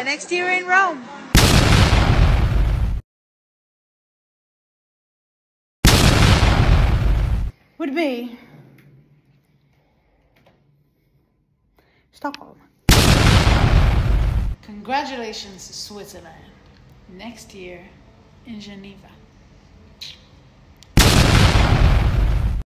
The next year in Rome. Would be Stockholm. Congratulations, Switzerland. Next year in Geneva.